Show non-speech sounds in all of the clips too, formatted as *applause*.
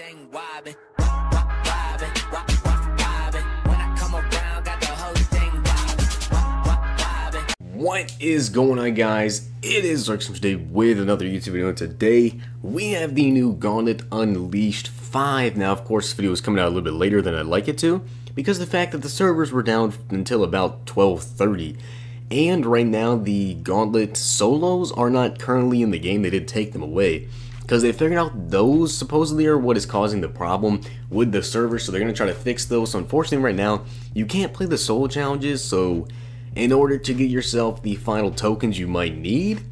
thing. What is going on guys? It is Zirksee today with another YouTube video today we have the new Gauntlet Unleashed 5. Now of course this video is coming out a little bit later than I'd like it to because the fact that the servers were down until about 12.30 and right now the Gauntlet solos are not currently in the game, they did take them away because they figured out those supposedly are what is causing the problem with the server so they're going to try to fix those. So unfortunately right now you can't play the solo challenges so in order to get yourself the final tokens you might need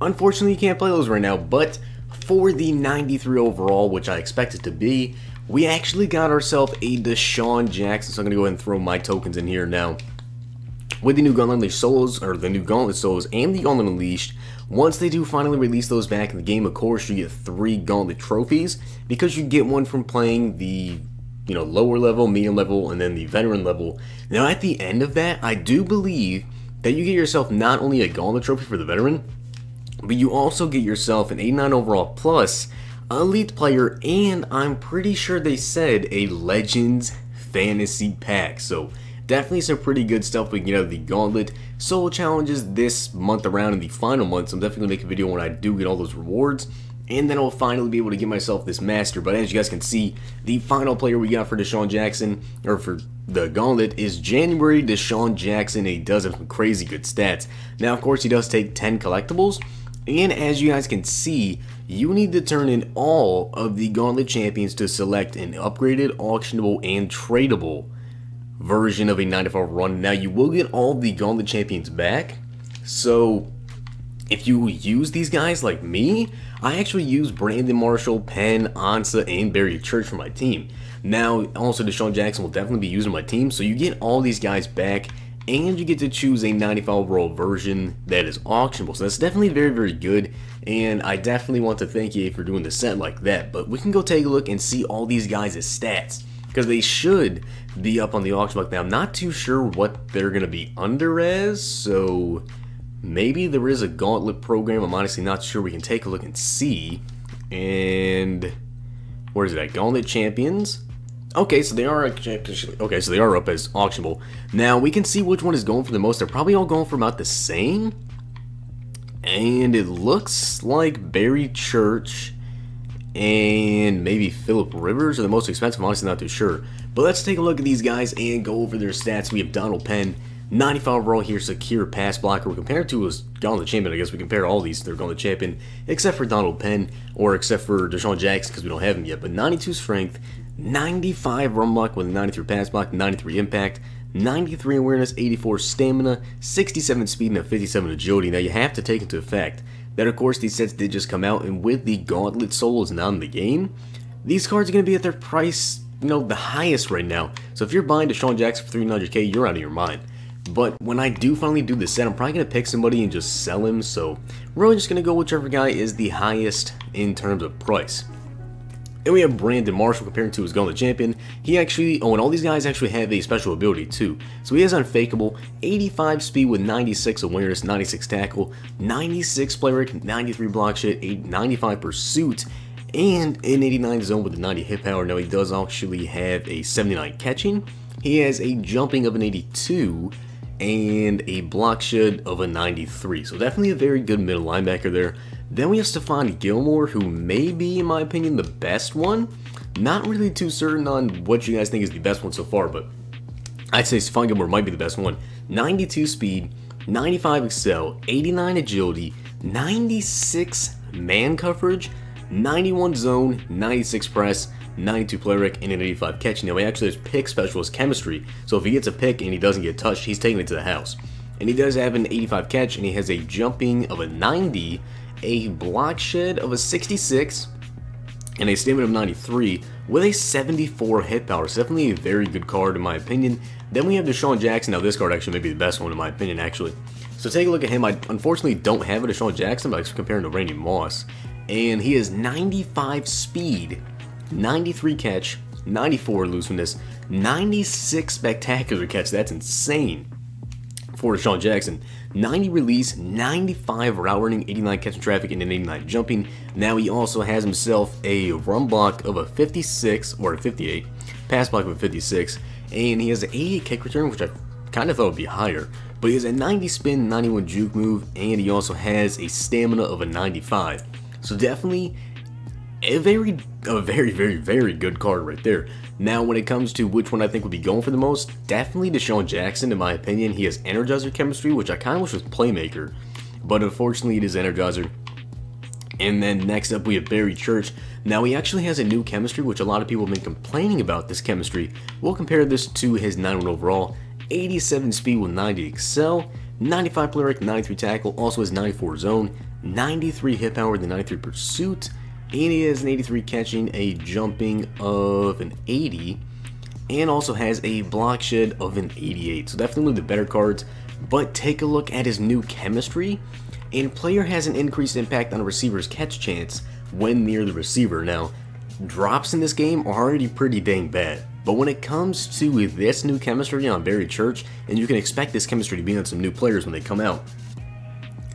unfortunately you can't play those right now. But for the 93 overall which I expect it to be we actually got ourselves a DeSean Jackson. So I'm going to go ahead and throw my tokens in here now with the new Gauntlet Unleashed solos, or the new Gauntlet solos, and the Gauntlet Unleashed, once they do finally release those back in the game, of course, you get three Gauntlet trophies, because you get one from playing the you know, lower level, medium level, and then the veteran level. Now, at the end of that, I do believe that you get yourself not only a Gauntlet trophy for the veteran, but you also get yourself an 89 overall plus, elite player, and I'm pretty sure they said a Legends fantasy pack. So, definitely some pretty good stuff we can get out of the Gauntlet solo challenges this month around in the final month. So I'm definitely going to make a video when I do get all those rewards. And then I'll finally be able to get myself this master. But as you guys can see, the final player we got for DeSean Jackson, or for the Gauntlet, is January DeSean Jackson. And he does have some crazy good stats. Now, of course, he does take 10 collectibles. And as you guys can see, you need to turn in all of the Gauntlet champions to select an upgraded, auctionable, and tradable version of a 95 run. Now you will get all the Gauntlet champions back, so if you use these guys like me, I actually use Brandon Marshall, Penn, Ansah, and Barry Church for my team. Now, also DeSean Jackson will definitely be using my team, so you get all these guys back, and you get to choose a 95 overall version that is auctionable. So that's definitely very, very good, and I definitely want to thank EA for doing the set like that. But we can go take a look and see all these guys' stats because they should be up on the auction block. Now, I'm not too sure what they're going to be under as, so maybe there is a gauntlet program. I'm honestly not sure. We can take a look and see. And where is it at? Gauntlet Champions. Okay, so they are okay, so they are up as auctionable. Now we can see which one is going for the most. They're probably all going for about the same. And it looks like Barry Church and maybe Philip Rivers are the most expensive. I'm honestly not too sure. But let's take a look at these guys and go over their stats. We have Donald Penn, 95 overall here, secure pass blocker. We compare to his Gauntlet champion. I guess we compare all these. They're Gauntlet champion, except for Donald Penn, or except for DeSean Jackson because we don't have him yet. But 92 strength, 95 run block with 93 pass block, 93 impact, 93 awareness, 84 stamina, 67 speed, and a 57 agility. Now you have to take into effect that of course these sets did just come out and with the Gauntlet solos not in the game, these cards are going to be at their price, you know, the highest right now. So if you're buying DeSean Jackson for 300k, you're out of your mind. But when I do finally do the set, I'm probably going to pick somebody and just sell him, so we're really just going to go whichever guy is the highest in terms of price. And we have Brandon Marshall comparing to his Gauntlet Champion. He actually, oh, and all these guys actually have a special ability too. So he has Unfakeable, 85 speed with 96 awareness, 96 tackle, 96 play rec, 93 block shed, 95 pursuit, and an 89 zone with a 90 hit power. Now he does actually have a 79 catching. He has a jumping of an 82 and a block shed of a 93. So definitely a very good middle linebacker there. Then we have Stephon Gilmore, who may be, in my opinion, the best one. Not really too certain on what you guys think is the best one so far, but I'd say Stephon Gilmore might be the best one. 92 speed, 95 excel, 89 agility, 96 man coverage, 91 zone, 96 press, 92 play rec, and an 85 catch. Now, he actually has pick specialist chemistry, so if he gets a pick and he doesn't get touched, he's taking it to the house. And he does have an 85 catch, and he has a jumping of a 90, a block shed of a 66, and a stamina of 93 with a 74 hit power. So definitely a very good card in my opinion. Then we have DeSean Jackson. Now this card actually may be the best one in my opinion actually. So take a look at him. I unfortunately don't have a DeSean Jackson, but I compare him to Randy Moss. And he has 95 speed, 93 catch, 94 elusiveness, 96 spectacular catch. That's insane. for DeSean Jackson. 90 release, 95 route running, 89 catching traffic, and an 89 jumping. Now he also has himself a run block of a 56 or a 58, pass block of a 56, and he has an 88 kick return, which I kind of thought would be higher. But he has a 90 spin, 91 juke move, and he also has a stamina of a 95. So definitely a very, a very, very, very good card right there. Now, when it comes to which one I think would be going for the most, definitely DeSean Jackson, in my opinion. He has Energizer chemistry, which I kind of wish was Playmaker, but unfortunately it is Energizer. And then next up we have Barry Church. Now he actually has a new chemistry, which a lot of people have been complaining about this chemistry. We'll compare this to his 91 overall, 87 speed with 90 excel, 95 play 93 tackle, also has 94 zone, 93 hit power the 93 pursuit, and he has an 83 catching, a jumping of an 80, and also has a block shed of an 88. So definitely the better cards, but take a look at his new chemistry, and player has an increased impact on a receiver's catch chance when near the receiver. Now, drops in this game are already pretty dang bad. But when it comes to this new chemistry on Barry Church, and you can expect this chemistry to be on some new players when they come out,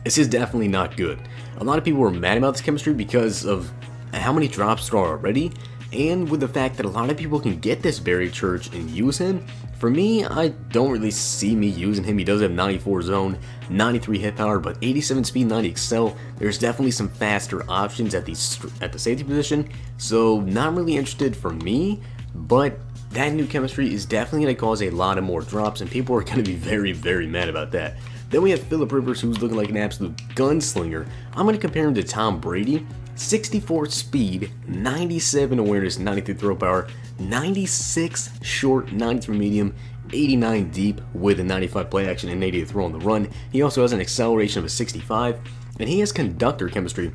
this is definitely not good. A lot of people were mad about this chemistry because of how many drops there are already, and with the fact that a lot of people can get this Barry Church and use him. For me, I don't really see me using him. He does have 94 zone, 93 hit power, but 87 speed, 90 excel. There's definitely some faster options at the at the safety position, so not really interested for me. But that new chemistry is definitely going to cause a lot of more drops, and people are *laughs* going to be very, very mad about that. Then we have Philip Rivers, who's looking like an absolute gunslinger. I'm going to compare him to Tom Brady. 64 speed, 97 awareness, 93 throw power, 96 short, 93 medium, 89 deep with a 95 play action and 88 throw on the run. He also has an acceleration of a 65, and he has conductor chemistry.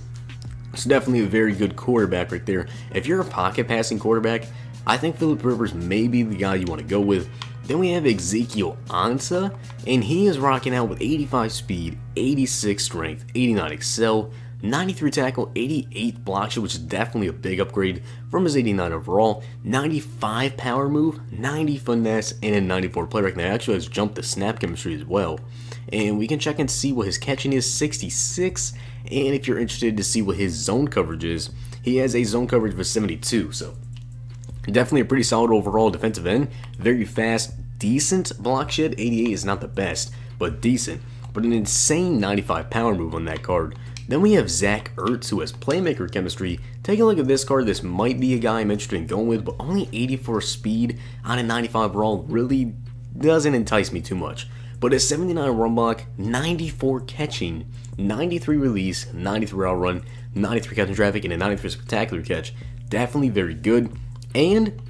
So definitely a very good quarterback right there. If you're a pocket passing quarterback, I think Philip Rivers may be the guy you want to go with. Then we have Ezekiel Ansah, and he is rocking out with 85 speed, 86 strength, 89 excel, 93 tackle, 88 block shot, which is definitely a big upgrade from his 89 overall, 95 power move, 90 finesse, and a 94 play rec. That actually has jumped the snap chemistry as well. And we can check and see what his catching is, 66, and if you're interested to see what his zone coverage is, he has a zone coverage of 72, so Definitely a pretty solid overall defensive end. Very fast, decent block shed. 88 is not the best, but decent. But an insane 95 power move on that card. Then we have Zach Ertz, who has playmaker chemistry. Take a look at this card. This might be a guy I'm interested in going with, but only 84 speed on a 95 overall really doesn't entice me too much. But a 79 run block, 94 catching, 93 release, 93 out run, 93 catching traffic, and a 93 spectacular catch. Definitely very good. And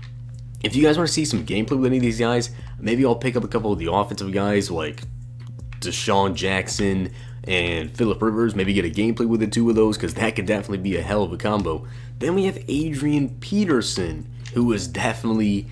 if you guys want to see some gameplay with any of these guys, maybe I'll pick up a couple of the offensive guys like DeSean Jackson and Philip Rivers. Maybe get a gameplay with the two of those because that could definitely be a hell of a combo. Then we have Adrian Peterson, who is definitely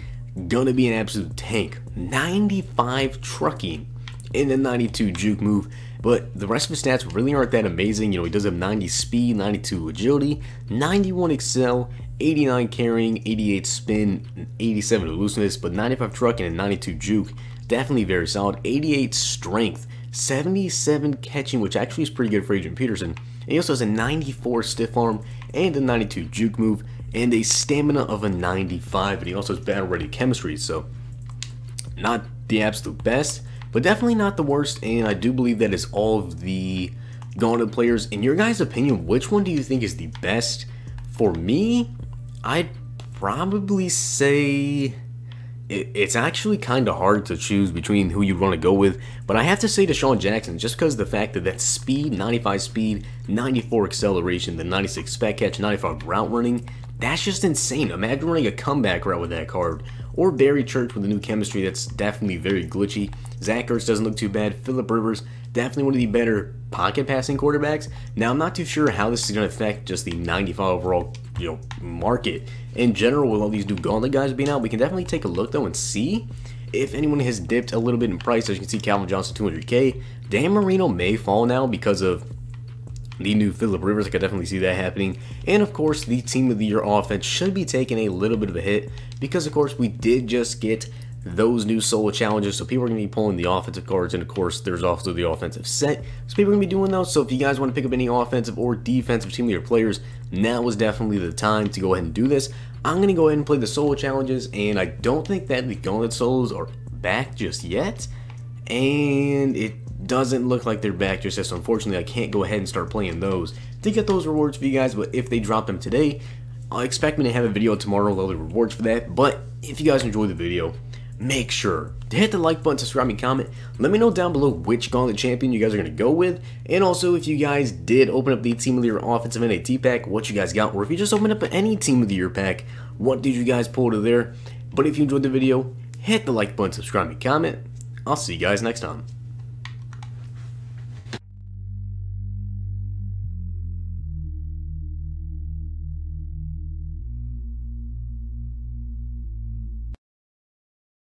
gonna be an absolute tank. 95 trucking in the 92 juke move. But the rest of his stats really aren't that amazing. You know, he does have 90 speed, 92 agility, 91 excel, 89 carrying, 88 spin, 87 elusiveness, but 95 trucking and 92 juke. Definitely very solid. 88 strength, 77 catching, which actually is pretty good for Adrian Peterson. And he also has a 94 stiff arm and a 92 juke move and a stamina of a 95. And he also has battle ready chemistry, so not the absolute best, but definitely not the worst. And I do believe that is all of the Gauntlet players. In your guys' opinion, which one do you think is the best? For me, I'd probably say it's actually kind of hard to choose between who you want to go with, but I have to say DeSean Jackson just because the fact that that speed, 95 speed, 94 acceleration, the 96 spec catch, 95 route running, that's just insane. Imagine running a comeback route with that card. Or Barry Church with a new chemistry that's definitely very glitchy. Zach Ertz doesn't look too bad. Philip Rivers, definitely one of the better pocket passing quarterbacks. Now, I'm not too sure how this is going to affect just the 95 overall you know market in general with all these new gauntlet guys being out. We can definitely take a look though and see if anyone has dipped a little bit in price. As you can see, Calvin Johnson 200k. Dan Marino may fall now because of the new Philip Rivers. I could definitely see that happening. And of course, the team of the year offense should be taking a little bit of a hit because, of course, we did just get those new solo challenges. So people are going to be pulling the offensive cards, and of course, there's also the offensive set. So people are going to be doing those. So if you guys want to pick up any offensive or defensive team leader players, now is definitely the time to go ahead and do this. I'm going to go ahead and play the solo challenges, and I don't think that the Gauntlet solos are back just yet. And it doesn't look like they're back just yet, so unfortunately I can't go ahead and start playing those to get those rewards for you guys, but if they drop them today, I'll expect me to have a video tomorrow with all the rewards for that, but if you guys enjoyed the video, make sure to hit the like button, subscribe, and comment. Let me know down below which Gauntlet champion you guys are going to go with. And also, if you guys did open up the Team of the Year Offensive NAT pack, what you guys got. Or if you just opened up any Team of the Year pack, what did you guys pull to there? But if you enjoyed the video, hit the like button, subscribe, and comment. I'll see you guys next time.